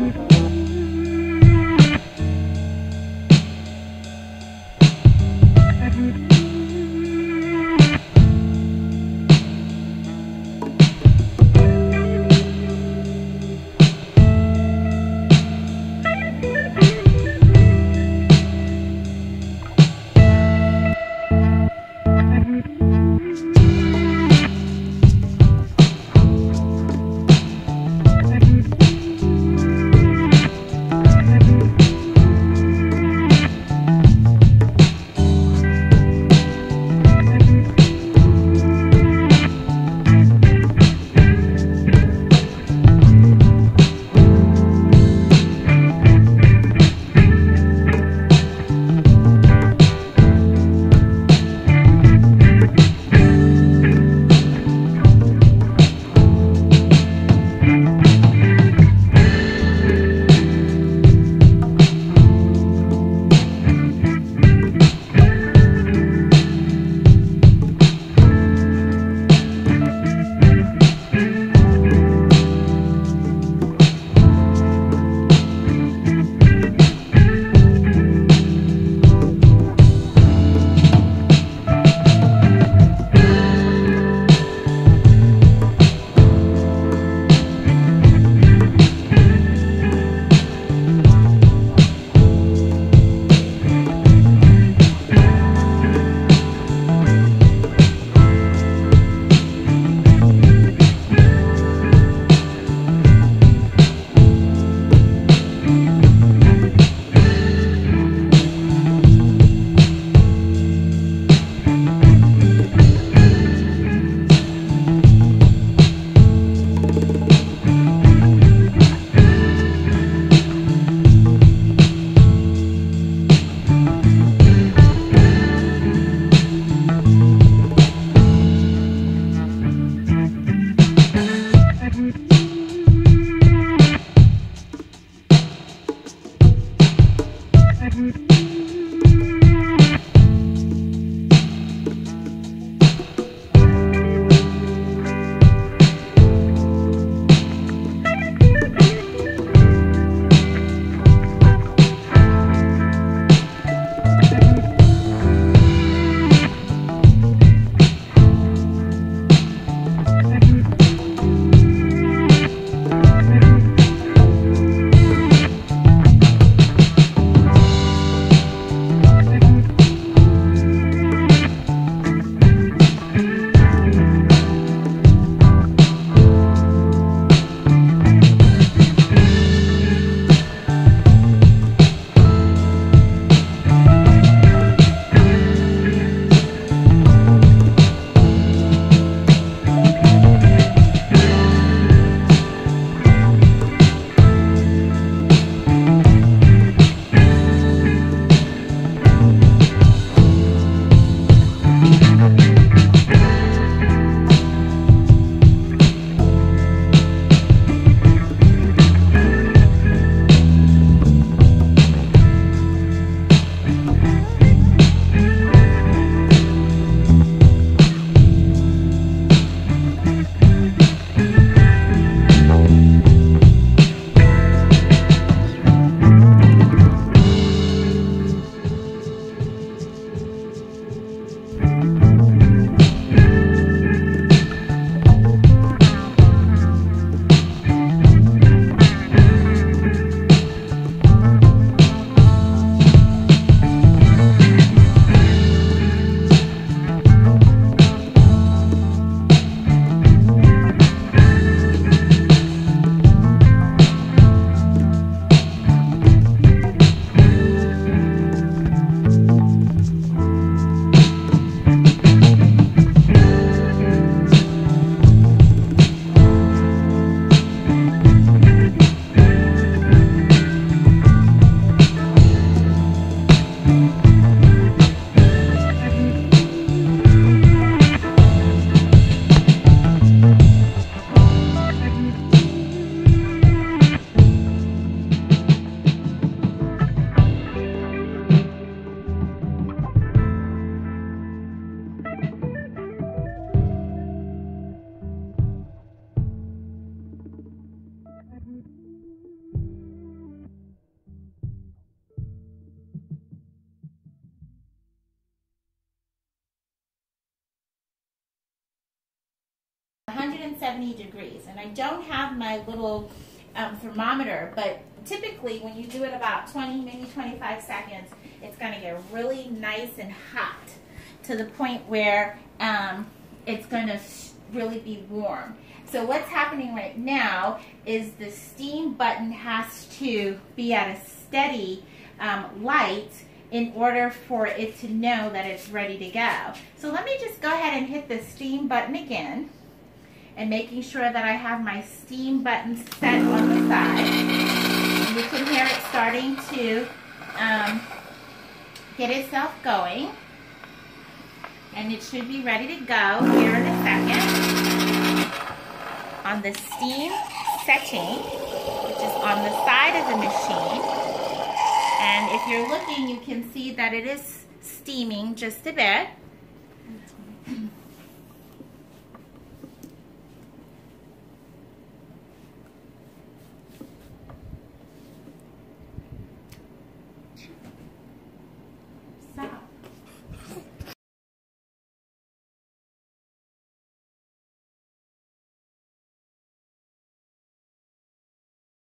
Mm-hmm. Garden. 70 degrees. And I don't have my little um, thermometer, but typically when you do it about 20, maybe 25 seconds, it's going to get really nice and hot to the point where um, it's going to really be warm. So what's happening right now is the steam button has to be at a steady um, light in order for it to know that it's ready to go. So let me just go ahead and hit the steam button again and making sure that I have my steam button set on the side. And you can hear it starting to um, get itself going. And it should be ready to go here in a second. On the steam setting, which is on the side of the machine. And if you're looking, you can see that it is steaming just a bit.